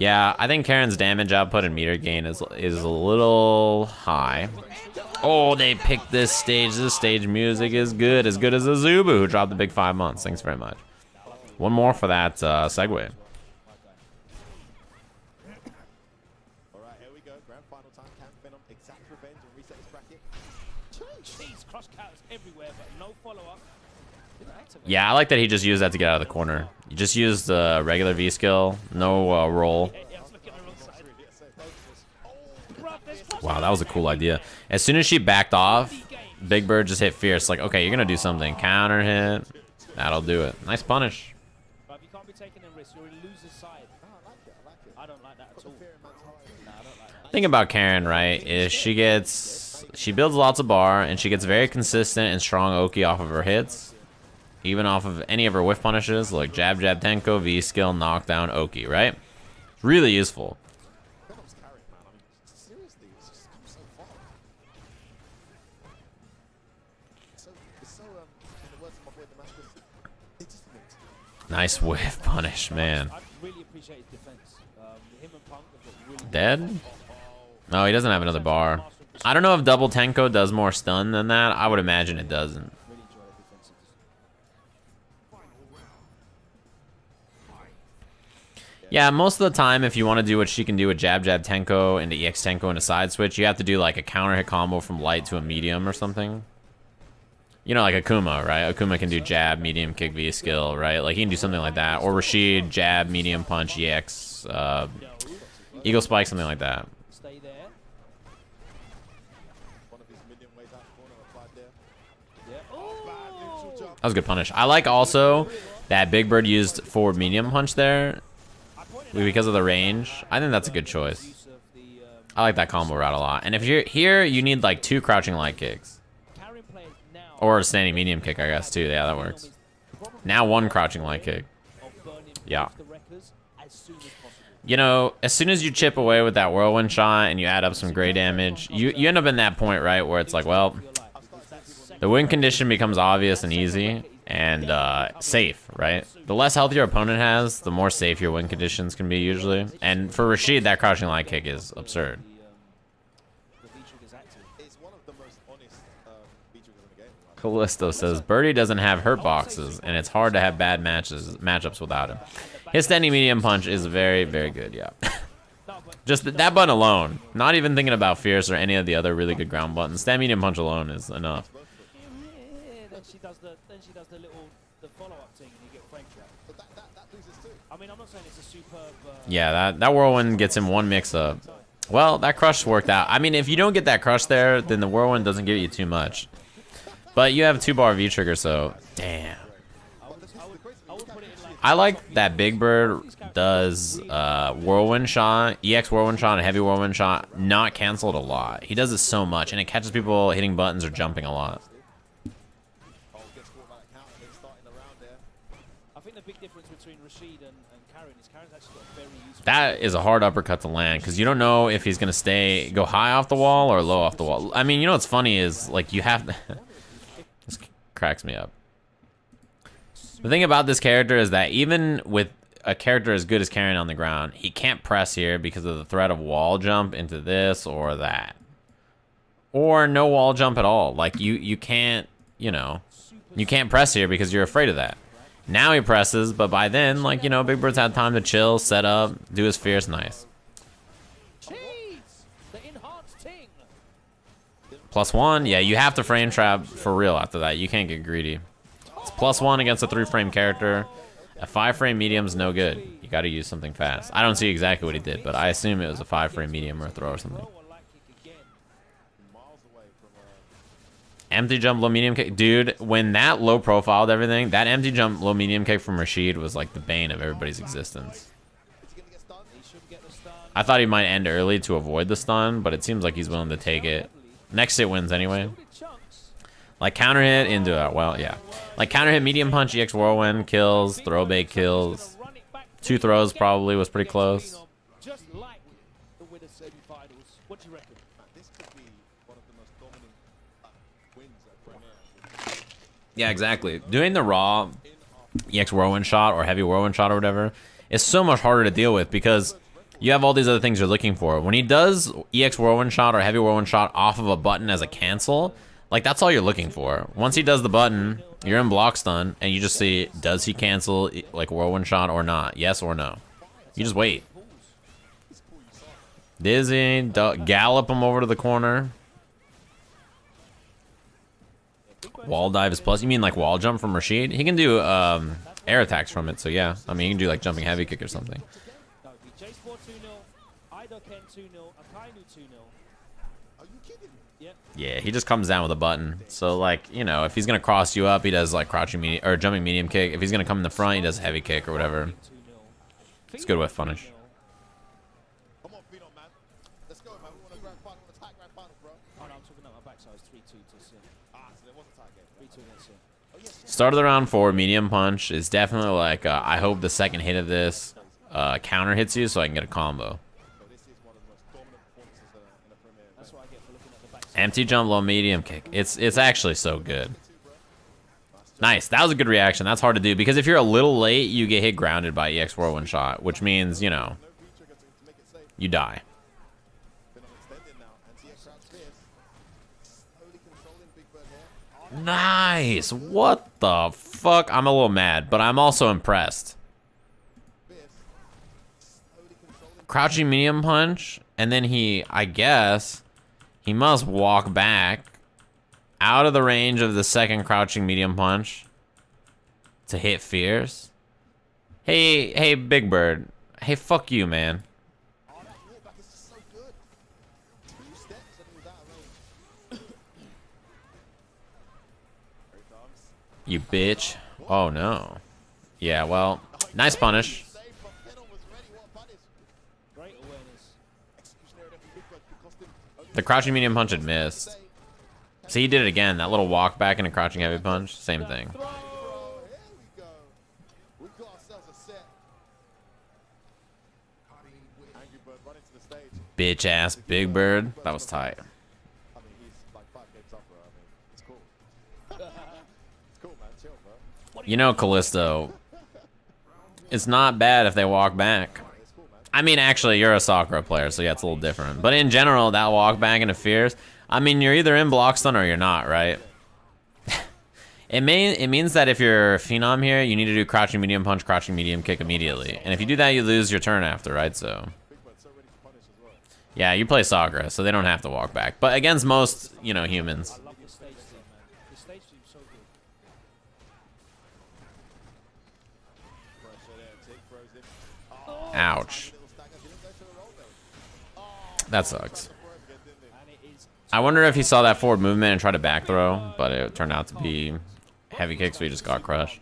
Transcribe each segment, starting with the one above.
Yeah, I think Karin's damage output and meter gain is is a little high. Oh, they picked this stage. This stage music is good. As good as Azubu, who dropped the big five months. Thanks very much. One more for that uh, segue. Yeah, I like that he just used that to get out of the corner. You just used the regular V skill, no uh, roll. Wow, that was a cool idea. As soon as she backed off, Big Bird just hit Fierce. Like, okay, you're going to do something. Counter hit. That'll do it. Nice punish. Thing about Karin, right, is she gets... She builds lots of bar, and she gets very consistent and strong Oki off of her hits. Even off of any of her whiff punishes, like Jab Jab Tenko, V skill, Knockdown, Oki, right? Really useful. Nice whiff punish, man. Dead? No, he doesn't have another bar. I don't know if double Tenko does more stun than that. I would imagine it doesn't. Yeah, most of the time, if you want to do what she can do with Jab Jab Tenko into EX Tenko and a side switch, you have to do like a counter hit combo from light to a medium or something. You know, like Akuma, right? Akuma can do jab, medium kick, V skill, right? Like he can do something like that. Or Rashid, jab, medium punch, EX, uh, Eagle Spike, something like that. That was a good punish. I like also that Big Bird used forward medium punch there because of the range. I think that's a good choice. I like that combo route a lot. And if you're here, you need like two crouching light kicks. Or a standing medium kick, I guess, too. Yeah, that works. Now one crouching light kick. Yeah. You know, as soon as you chip away with that whirlwind shot and you add up some gray damage, you, you end up in that point, right, where it's like, well, the win condition becomes obvious and easy and uh, safe, right? The less health your opponent has, the more safe your win conditions can be usually. And for Rashid, that crouching light kick is absurd. Callisto says, Birdie doesn't have hurt boxes, and it's hard to have bad matches matchups without him. His standing medium punch is very, very good, yeah. Just that button alone. Not even thinking about Fierce or any of the other really good ground buttons. Stand medium punch alone is enough. Yeah, that, that whirlwind gets him one mix up. Well, that crush worked out. I mean, if you don't get that crush there, then the whirlwind doesn't give you too much. But you have two bar V trigger, so damn. I like that Big Bird does uh, Whirlwind Shot, EX Whirlwind Shot, and Heavy Whirlwind Shot not canceled a lot. He does it so much, and it catches people hitting buttons or jumping a lot. That is a hard uppercut to land because you don't know if he's gonna stay go high off the wall or low off the wall. I mean, you know what's funny is like you have this cracks me up. The thing about this character is that even with a character as good as Karin on the ground, he can't press here because of the threat of wall jump into this or that. Or no wall jump at all. Like you you can't, you know, you can't press here because you're afraid of that. Now he presses, but by then, like, you know, Big Bird's had time to chill, set up, do his fierce nice. Plus one, yeah, you have to frame trap for real after that. You can't get greedy. It's plus one against a three frame character. A five frame medium's no good. You gotta use something fast. I don't see exactly what he did, but I assume it was a five frame medium or a throw or something. Empty jump, low medium kick. Dude, when that low profiled everything, that empty jump, low medium kick from Rashid was like the bane of everybody's existence. I thought he might end early to avoid the stun, but it seems like he's willing to take it. Next hit wins anyway. Like counter hit into it. Well, yeah. Like counter hit, medium punch, EX whirlwind kills, throw bait kills. Two throws probably was pretty close. Yeah, exactly. Doing the raw EX whirlwind shot or heavy whirlwind shot or whatever is so much harder to deal with because you have all these other things you're looking for. When he does EX whirlwind shot or heavy whirlwind shot off of a button as a cancel, like that's all you're looking for. Once he does the button, you're in block stun, and you just see does he cancel like whirlwind shot or not? Yes or no. You just wait. Dizzy, gallop him over to the corner. Wall dive is plus. You mean like wall jump from Rashid? He can do um, air attacks from it, so yeah. I mean, you can do like jumping heavy kick or something. Yeah, he just comes down with a button. So like, you know, if he's gonna cross you up, he does like crouching medium or jumping medium kick. If he's gonna come in the front, he does heavy kick or whatever. It's good with punish. Start of the round four, medium punch is definitely like, uh, I hope the second hit of this uh, counter hits you so I can get a combo. Empty jump, low medium kick. It's it's actually so good. Nice. That was a good reaction. That's hard to do because if you're a little late, you get hit grounded by EX whirlwind shot, which means, you know, you die. Nice. What the fuck? I'm a little mad, but I'm also impressed. Crouching medium punch, and then he, I guess, he must walk back out of the range of the second crouching medium punch to hit Fierce. Hey, hey, Big Bird. Hey, fuck you, man. You bitch. Oh, no. Yeah, well, nice punish. The crouching medium punch had missed. See, he did it again. That little walk back and a crouching heavy punch. Same thing. Bitch ass Big Bird. That was tight. You know, Callisto, it's not bad if they walk back. I mean, actually, you're a Sakura player, so yeah, it's a little different. But in general, that walk back into Fierce, I mean, you're either in block stun or you're not, right? it may it means that if you're Phenom here, you need to do crouching medium punch, crouching medium kick immediately. And if you do that, you lose your turn after, right? So... Yeah, you play Sakura, so they don't have to walk back. But against most, you know, humans. Ouch. That sucks. I wonder if he saw that forward movement and tried to back throw, but it turned out to be heavy kick, so he just got crushed.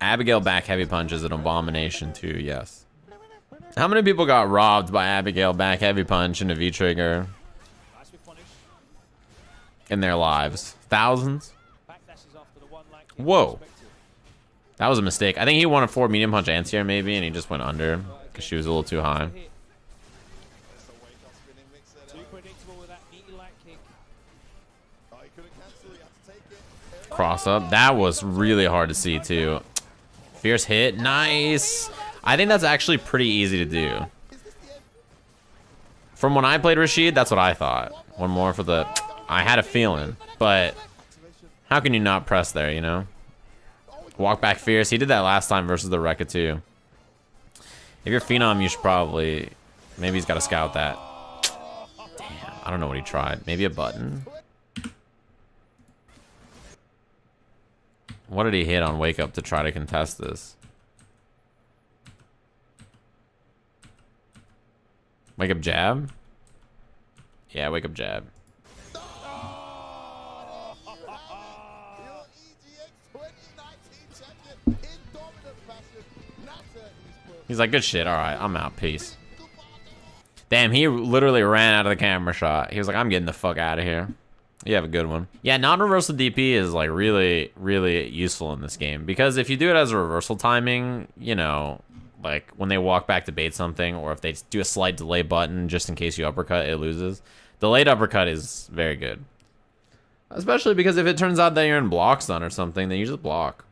Abigail back heavy punch is an abomination too, yes. How many people got robbed by Abigail back heavy punch into V-Trigger? In their lives. Thousands? Whoa. That was a mistake. I think he wanted four medium punch anti maybe, and he just went under because she was a little too high. Cross up. That was really hard to see too. Fierce hit. Nice. I think that's actually pretty easy to do. From when I played Rashid, that's what I thought. One more for the... I had a feeling, but how can you not press there, you know? Walk back fierce. He did that last time versus the Rekka too. If you're Phenom, you should probably... Maybe he's got to scout that. Damn, I don't know what he tried. Maybe a button? What did he hit on Wake Up to try to contest this? Wake Up Jab? Yeah, Wake Up Jab. He's like, good shit. All right, I'm out. Peace. Damn, he literally ran out of the camera shot. He was like, I'm getting the fuck out of here. You have a good one. Yeah, non-reversal DP is like really, really useful in this game because if you do it as a reversal timing, you know, like when they walk back to bait something or if they do a slight delay button just in case you uppercut, it loses. Delayed uppercut is very good. Especially because if it turns out that you're in block stun or something, then you just block.